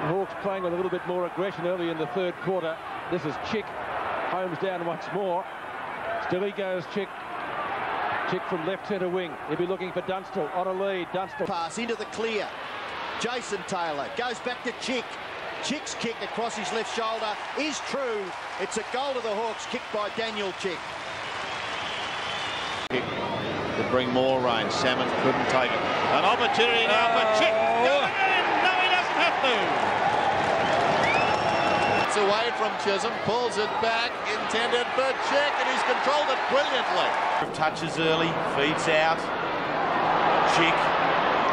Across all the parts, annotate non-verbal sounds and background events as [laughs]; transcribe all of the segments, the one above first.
The Hawks playing with a little bit more aggression early in the third quarter. This is Chick. Holmes down once more. Still he goes, Chick. Chick from left centre wing. He'll be looking for Dunstall on a lead. Dunstall. Pass into the clear. Jason Taylor goes back to Chick. Chick's kick across his left shoulder is true. It's a goal to the Hawks, kicked by Daniel Chick. Kick to bring more rain. Salmon couldn't take it. An opportunity now for Chick. Going in. No, he doesn't have to. It's away from Chisholm. Pulls it back. Intended for Chick, and he's controlled it brilliantly. Touches early. Feeds out. Chick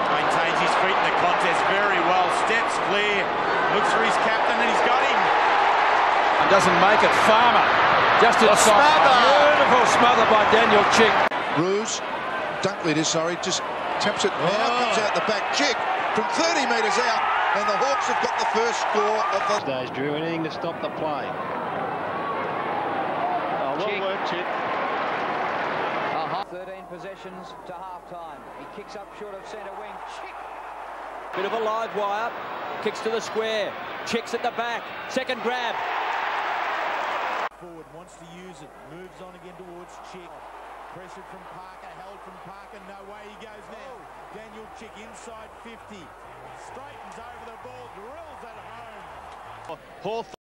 maintains his feet in the contest very well. Steps clear. Looks for his captain, and he's got him. And doesn't make it. Farmer. Just inside. smother. Beautiful smother by Daniel Chick. Ruse, Dunkley it is, sorry, just taps it now, comes oh. out the back. Chick from 30 metres out, and the Hawks have got the first score of the Days, Drew, anything to stop the play. Oh, well worked, Chick. Uh-huh. 13 possessions to half-time. He kicks up short of centre wing. Chick. Bit of a live wire. Kicks to the square. Chicks at the back. Second grab. Forward wants to use it. Moves on again towards Chick. Pressured from Parker. Held from Parker. No way he goes now. Oh. Daniel Chick inside 50. Straightens over the ball. Drills at home. Hawthorn.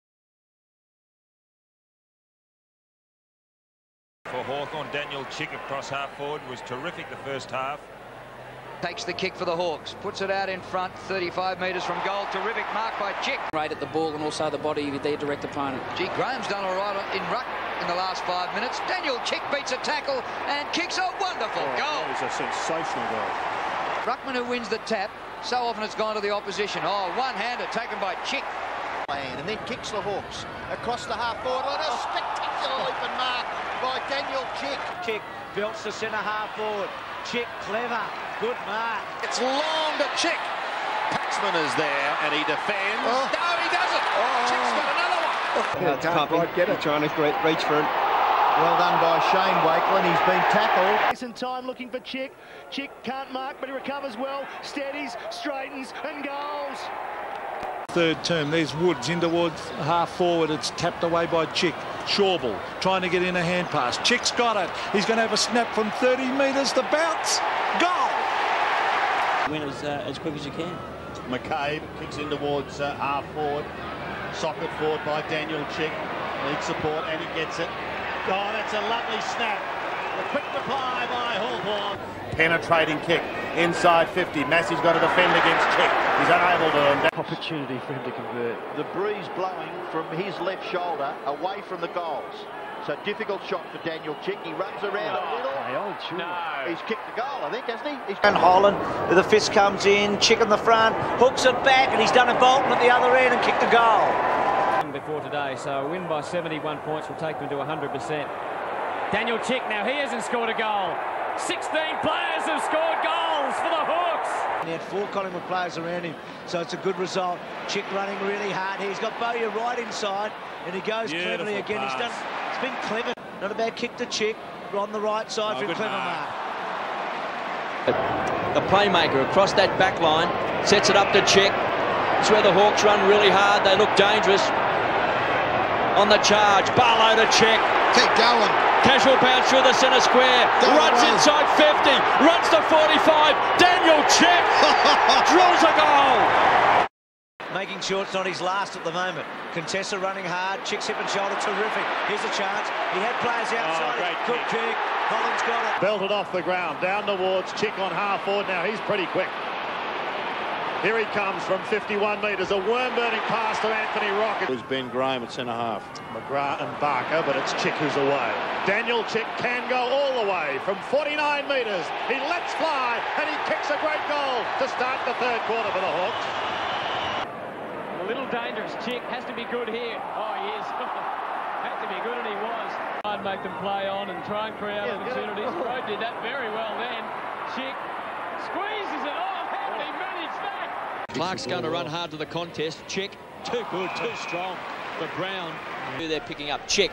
For Hawthorn, Daniel Chick across half forward was terrific the first half. Takes the kick for the Hawks. Puts it out in front. 35 metres from goal. Terrific mark by Chick. Right at the ball and also the body of their direct opponent. Gee, Graham's done all right in ruck in the last five minutes. Daniel Chick beats a tackle and kicks a wonderful oh, goal. That was a sensational goal. Ruckman who wins the tap. So often it's gone to the opposition. Oh, one-hander taken by Chick. And then kicks the Hawks across the half forward line. A spectacular [laughs] leap and mark by Daniel Chick. Chick belts to centre half forward. Chick clever. Good mark. It's long to Chick. Paxman is there and he defends. Oh. No, he doesn't. Oh. Chick's got another one. can't quite get it. Trying to reach for it. Well done by Shane Wakelin. He's been tackled. In time looking for Chick. Chick can't mark, but he recovers well. Steadies, straightens, and goals. Third term, there's Woods in towards half forward. It's tapped away by Chick. Shawble trying to get in a hand pass. Chick's got it. He's going to have a snap from 30 metres to bounce. Goal! Win as, uh, as quick as you can. McCabe kicks in towards uh, half forward. Socket forward by Daniel Chick. Needs support and he gets it. Oh, that's a lovely snap. A quick reply by Hawthorn. Penetrating kick inside 50. Massey's got to defend against Chick. He's unable to. Opportunity for him to convert. The breeze blowing from his left shoulder away from the goals. So difficult shot for Daniel Chick. He runs around a little. No. He's kicked the goal, I think, hasn't he? He's And Holland, the fist comes in, Chick in the front, hooks it back, and he's done a Bolton at the other end and kicked the goal. Before today, so a win by 71 points will take them to 100%. Daniel Chick, now he hasn't scored a goal. 16 players have scored goals for the Hawks. He had four Collingwood players around him, so it's a good result. Chick running really hard. He's got Bowyer right inside, and he goes Beautiful cleverly again. He's done. It's been clever. Not a bad kick to Chick. On the right side Oh, for a clever mark. mark. The playmaker across that back line sets it up to Chick. It's where the Hawks run really hard. They look dangerous. On the charge, Barlow to Chick. Keep going. Casual bounce through the centre square. Down runs the inside 50. Runs to 45. Daniel Chick [laughs] drills a goal. Making sure it's not his last at the moment. Contessa running hard. Chick's hip and shoulder terrific. Here's a chance. He had players oh, outside. great Good kick. Collins got it. Belted off the ground, down towards Chick on half forward. Now he's pretty quick. Here he comes from 51 metres. A worm-burning pass to Anthony Rocca. Who's Ben Graham at centre half. McGrath and Barker, but it's Chick who's away. Daniel Chick can go all the way from 49 metres. He lets fly and he kicks a great goal to start the third quarter for the Hawks. A little dangerous. Chick has to be good here. Oh, he is. [laughs] Had to be good, and he was. I'd make them play on and try and create opportunities. [laughs] Rowe did that very well then. Chick squeezes it. Oh, how did he manage that? Clark's going to run hard to the contest. Chick, too good, too strong for Brown. Who they're picking up. Chick.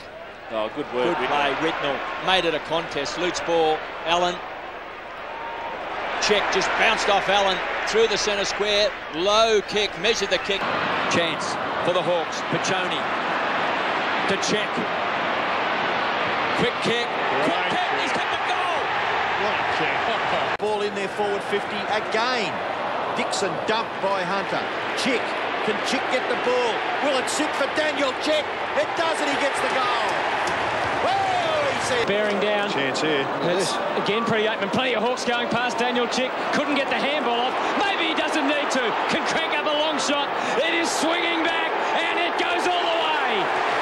Oh, good work. Good play, Ritnell. Made it a contest. Lutz ball. Allen. Chick just bounced off Allen. through the centre square. Low kick, measured the kick. Chance for the Hawks. Pachoni to check. Quick kick. Quick kick. He's kicked the goal. What a kick. [laughs] Ball in there, forward 50 again. Dixon dumped by Hunter. Chick. Can Chick get the ball? Will it sit for Daniel Chick? It does and he gets the goal. Bearing down. Chance here. It's again pretty open. Plenty of Hawks going past Daniel Chick. Couldn't get the handball off. Maybe he doesn't need to. Can crank up a long shot. It is swinging back and it goes all the way.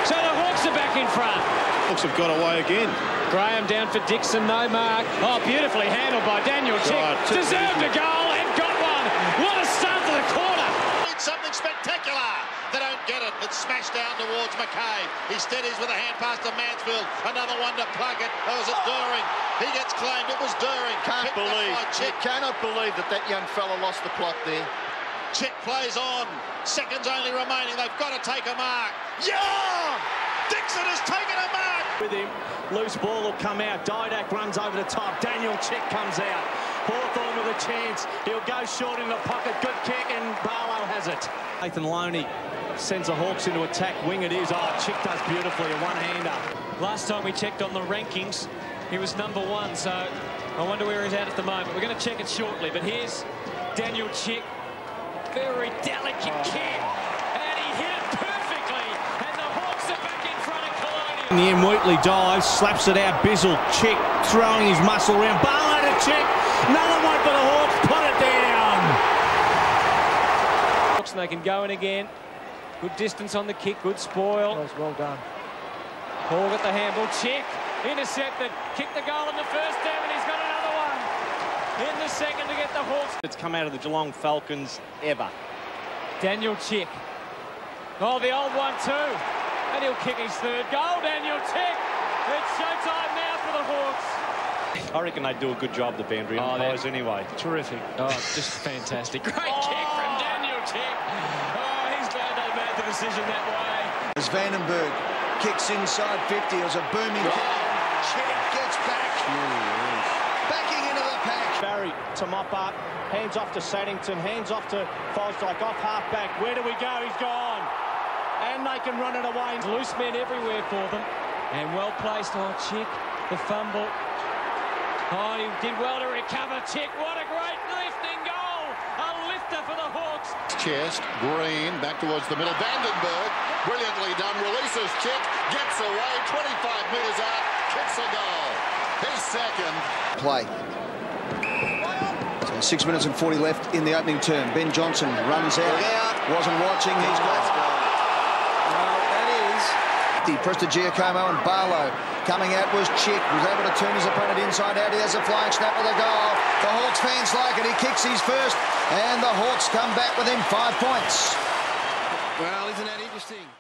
So the Hawks are back in front. Hawks have got away again. Graham down for Dixon, no mark. Oh, beautifully handled by Daniel Chick. God, Deserved a goal and got one. What a start to the quarter. It's something spectacular. They don't get it. It's smashed down towards McCabe. He steadies with a hand pass to Mansfield. Another one to Plunkett. That was it Doring. He gets claimed. It was Doring. Can't Picked up believe, by you Chick. cannot believe that that young fella lost the plot there. Chick plays on. Seconds only remaining. They've got to take a mark. Yeah! Dixon has taken a mark. With him, loose ball will come out. Didak runs over the top. Daniel Chick comes out. Hawthorn with a chance. He'll go short in the pocket. Good kick, and Barlow has it. Nathan Loney sends the Hawks into attack. Wing it is. Oh, Chick does beautifully. A one-hander. Last time we checked on the rankings, he was number one, so I wonder where he's at at the moment. We're going to check it shortly, but here's Daniel Chick. Very delicate oh. kick, and he hit it perfectly, and the Hawks are back in front of Colonial. In the end, Wheatley dives, slaps it out. Bizzle, Chick throwing his muscle around. Barlow to Chick. Another one for the Hawks. Put it down. Hawks, and they can go in again. Good distance on the kick, good spoil. That was well done. Paul got the handball, Chick intercepted, kicked the goal in the first term, and he's got another one in the second to get the Hawks. It's come out of the Geelong Falcons ever. Daniel Chick. Oh, the old one too. And he'll kick his third goal, Daniel Chick. It's showtime now for the Hawks. I reckon they do a good job, the Bandry Oh, umpires, that- anyway. Terrific. Oh, just fantastic. [laughs] Great kick Chick. Oh, he's glad they made the decision that way. As Vandenberg kicks inside 50, it was a booming kick. Chick gets back. Backing into the pack. Barry to mop up. Hands off to Saddington. Hands off to Fosdyke. Off half back. Where do we go? He's gone. And they can run it away. Loose men everywhere for them. And well placed. Oh, Chick, the fumble. Oh, he did well to recover. Chick, what a great lifting goal. A lifter for the Hawks. Chest, Green, back towards the middle. Vandenberg, brilliantly done, releases kick. gets away, 25 metres out, kicks a goal. His second. Play. So six minutes and 40 left in the opening term. Ben Johnson runs out. Wasn't watching. He's got. Well, that is. The Presta Giacomo and Barlow coming out was Chick. Was able to turn his opponent inside out. He has a flying snap with the goal. The Hawks fans like it. He kicks his first, and the Hawks come back within five points. Well, isn't that interesting?